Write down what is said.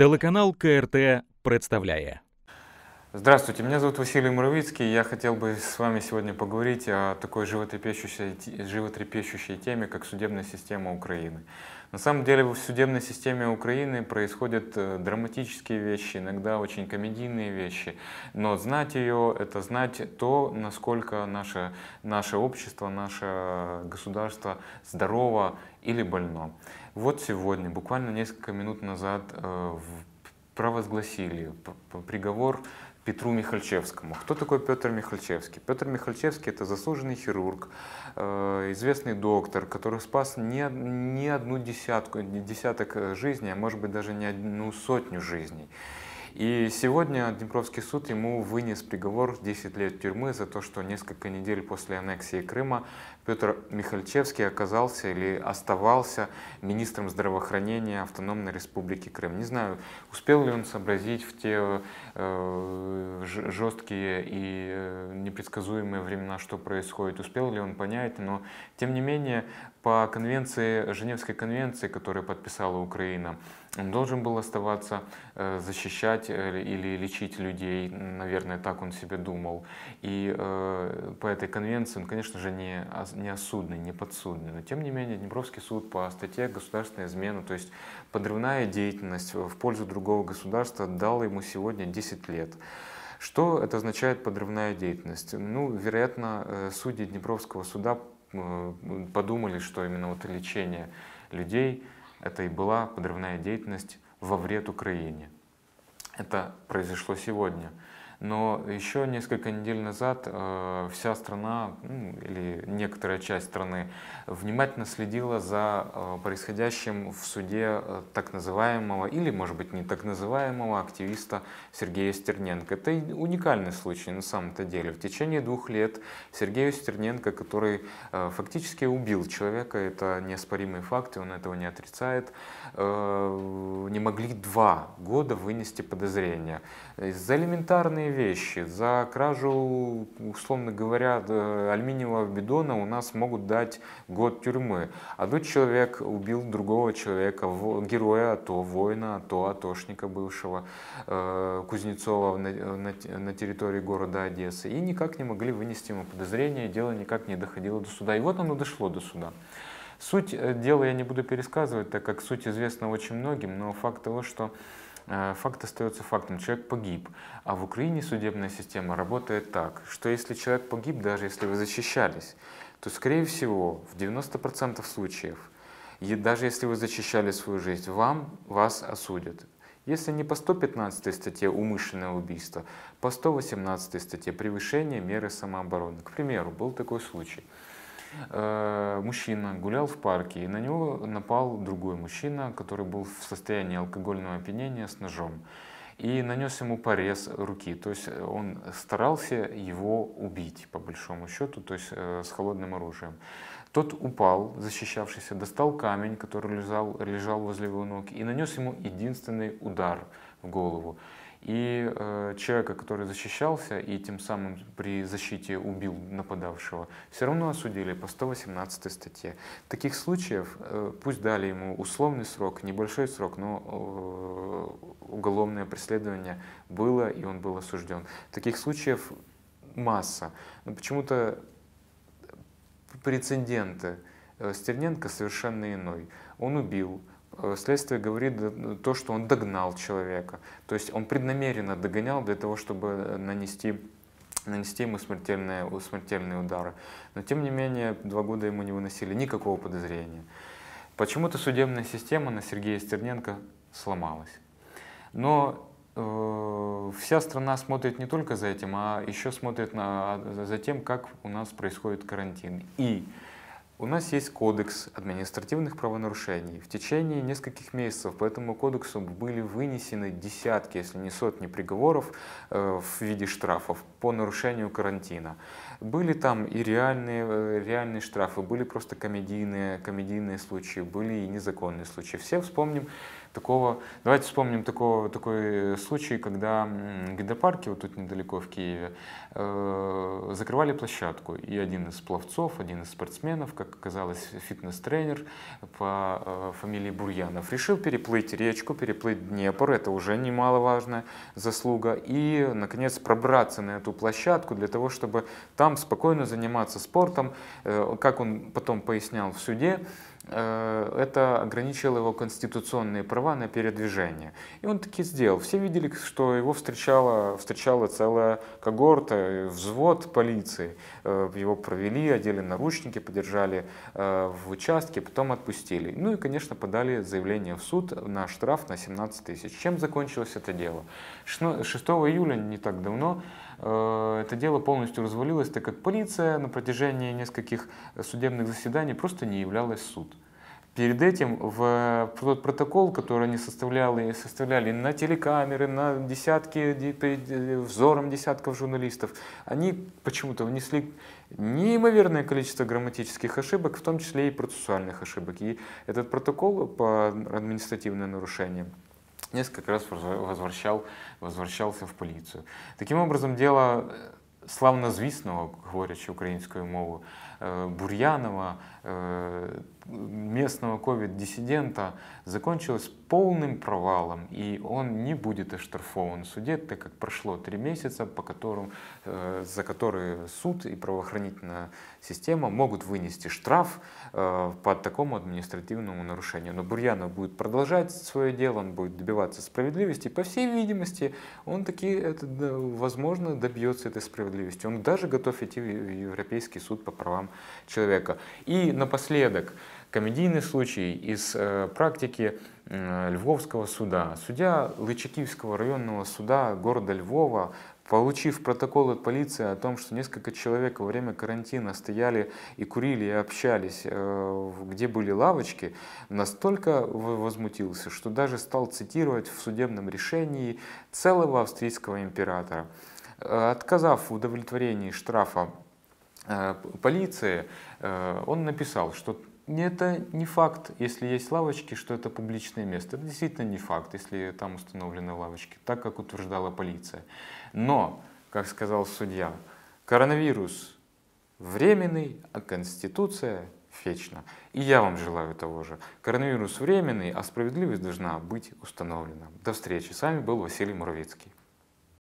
Телеканал КРТ представляє. Здравствуйте, меня зовут Василий Муравицкий. Я хотел бы с вами сегодня поговорить о такой животрепещущей, животрепещущей теме, как судебная система Украины. На самом деле в судебной системе Украины происходят э, драматические вещи, иногда очень комедийные вещи, но знать ее — это знать то, насколько наше, наше общество, наше государство здорово или больно. Вот сегодня, буквально несколько минут назад, э, провозгласили приговор Петру Михальчевскому. Кто такой Петр Михальчевский? Петр Михальчевский – это заслуженный хирург, э, известный доктор, который спас не, не одну десятку, не десяток жизней, а может быть даже не одну сотню жизней. И сегодня Днепровский суд ему вынес приговор 10 лет тюрьмы за то, что несколько недель после аннексии Крыма Петр Михальчевский оказался или оставался министром здравоохранения Автономной Республики Крым. Не знаю, успел ли он сообразить в те э, жесткие и э, непредсказуемые времена, что происходит, успел ли он понять, но тем не менее по конвенции, Женевской конвенции, которую подписала Украина, он должен был оставаться, э, защищать э, или лечить людей, наверное, так он себе думал. И э, по этой конвенции он, конечно же, не, не осудный, не подсудный. Но, тем не менее, Днепровский суд по статье «Государственная измена», то есть подрывная деятельность в пользу другого государства, дал ему сегодня 10 лет. Что это означает подрывная деятельность? Ну, вероятно, судьи Днепровского суда подумали, что именно вот лечение людей – это и была подрывная деятельность во вред Украине. Это произошло сегодня. Но еще несколько недель назад э, вся страна, ну, или некоторая часть страны, внимательно следила за э, происходящим в суде э, так называемого, или, может быть, не так называемого активиста Сергея Стерненко. Это уникальный случай на самом-то деле. В течение двух лет Сергею Стерненко, который фактически убил человека, это неоспоримый факт, и он этого не отрицает, не могли два года вынести подозрения. За элементарные вещи. За кражу, условно говоря, алюминиевого бидона у нас могут дать год тюрьмы. А тут человек убил другого человека, героя АТО, воина АТО, атошника бывшего э, Кузнецова на, территории города Одессы. И никак не могли вынести ему подозрения, дело никак не доходило до суда. И вот оно дошло до суда. Суть э, дела я не буду пересказывать, так как суть известна очень многим, но факт того, что Э, факт остается фактом, человек погиб. А в Украине судебная система работает так, что если человек погиб, даже если вы защищались, то, скорее всего, в 90% случаев, и даже если вы защищали свою жизнь, вам, вас осудят. Если не по 115 статье умышленное убийство, по 118 статье превышение меры самообороны. К примеру, был такой случай. Э, мужчина гулял в парке, и на него напал другой мужчина, который был в состоянии алкогольного опьянения с ножом. И нанес ему порез руки, то есть он старался его убить, по большому счету, то есть э, с холодным оружием. Тот упал, защищавшийся, достал камень, который лежал, лежал возле его ног, и нанес ему единственный удар в голову. И э, человека, который защищался и тем самым при защите убил нападавшего, все равно осудили по 118 статье. Таких случаев, э, пусть дали ему условный срок, небольшой срок, но э, уголовное преследование было, и он был осужден. Таких случаев масса. Но почему-то прецеденты э, Стерненко совершенно иной. Он убил, следствие говорит то, что он догнал человека. То есть он преднамеренно догонял для того, чтобы э, нанести нанести ему смертельные, смертельные удары. Но тем не менее, два года ему не выносили никакого подозрения. Почему-то судебная система на Сергея Стерненко сломалась. Но э, вся страна смотрит не только за этим, а еще смотрит на, за тем, как у нас происходит карантин. И у нас есть кодекс административных правонарушений. В течение нескольких месяцев по этому кодексу были вынесены десятки, если не сотни приговоров э, в виде штрафов по нарушению карантина. Были там и реальные, э, реальные штрафы, были просто комедийные, комедийные случаи, были и незаконные случаи. Все вспомним такого, давайте вспомним такого, такой случай, когда в гидропарке, вот тут недалеко в Киеве, э, закрывали площадку, и один из пловцов, один из спортсменов, как как оказалось, фитнес-тренер по э, фамилии Бурьянов, решил переплыть речку, переплыть Днепр, это уже немаловажная заслуга, и, наконец, пробраться на эту площадку для того, чтобы там спокойно заниматься спортом, э, как он потом пояснял в суде, это ограничило его конституционные права на передвижение. И он таки сделал. Все видели, что его встречала, встречала целая когорта, взвод полиции. Э, его провели, одели наручники, подержали э, в участке, потом отпустили. Ну и, конечно, подали заявление в суд на штраф на 17 тысяч. Чем закончилось это дело? 6 июля, не так давно, это дело полностью развалилось, так как полиция на протяжении нескольких судебных заседаний просто не являлась в суд. Перед этим в тот протокол, который они составляли, составляли на телекамеры, на десятки, взором десятков журналистов, они почему-то внесли неимоверное количество грамматических ошибок, в том числе и процессуальных ошибок. И этот протокол по административным нарушениям несколько раз возвращал, возвращался в полицию. Таким образом, дело славнозвісного, говорячи українською мовою, Бур'янова, местного ковид-диссидента закончилось полным провалом, и он не будет оштрафован в суде, так как прошло три месяца, по которым, за которые суд и правоохранительная система могут вынести штраф по такому административному нарушению. Но Бурьянов будет продолжать свое дело, он будет добиваться справедливости. По всей видимости, он таки, это, возможно, добьется этой справедливости. Он даже готов идти в Европейский суд по правам человека. И напоследок, комедийный случай из э, практики э, Львовского суда. Судья Лычакивского районного суда города Львова, получив протокол от полиции о том, что несколько человек во время карантина стояли и курили и общались, э, где были лавочки, настолько возмутился, что даже стал цитировать в судебном решении целого австрийского императора. Отказав в удовлетворении штрафа полиции, он написал, что это не факт, если есть лавочки, что это публичное место. Это действительно не факт, если там установлены лавочки, так как утверждала полиция. Но, как сказал судья, коронавирус временный, а Конституция вечна. И я вам желаю того же. Коронавирус временный, а справедливость должна быть установлена. До встречи. С вами был Василий Муравицкий.